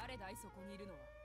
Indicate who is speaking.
Speaker 1: 誰だいそこにいるのは。